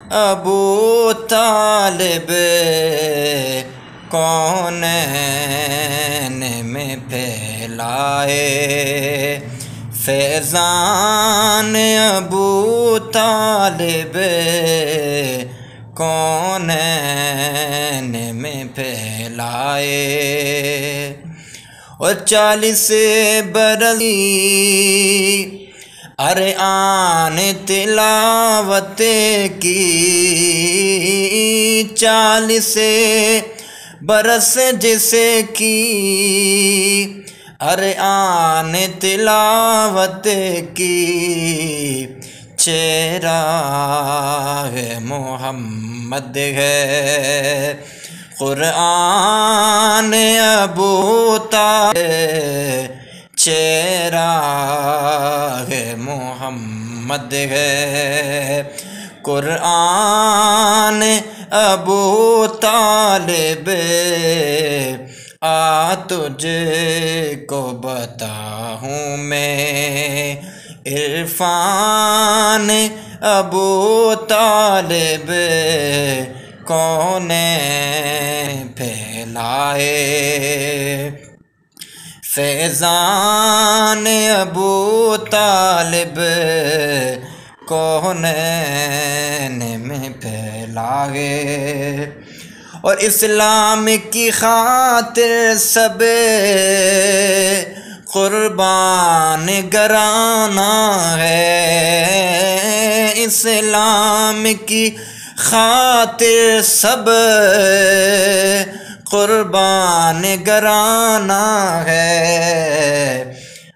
अबू तालिब कौन में फैलाए? फैज़ान अबू तालिब कौन में फैलाए? और चालीस बरसी अरे आन तिलावत की चालीस बरस जिसे की। अरे आन तिलावत की चेहरा है मोहम्मद है। क़ुरआन अबू चेहरा है, मोहम्मद है। क़ुरआन अबू तालिब आ तुझे को बताऊँ मैं। इरफान अबू तालिब कौन फैलाए। फैज़ान अबू तालिब, कौन में फैलाए और इस्लाम की खातिर सब कुर्बान गराना है। इस्लाम की खातिर सब कुर्बान गराना है।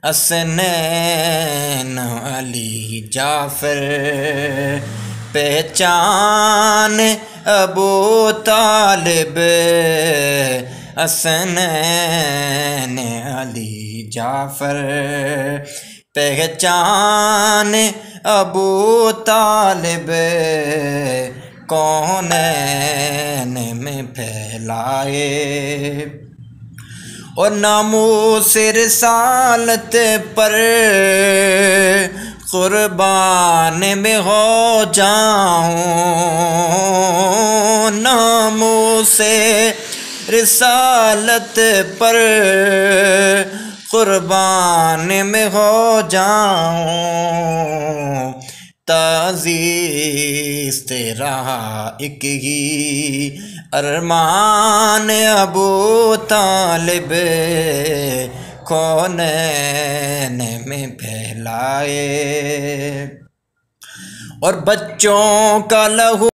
असनैन अली जाफ़र, पहचान अबू तालिब। असनैन अली जाफ़र, पहचान अबू तालिब। कौन में फैलाए और नामो सिर सालत पर कुर्बान में हो जाऊँ। नामो से रिसालत पर कुर्बान में हो जाऊँ। ताजीज तेरा एक ही अरमान अबू तालिब कौन में फैलाए और बच्चों का लहू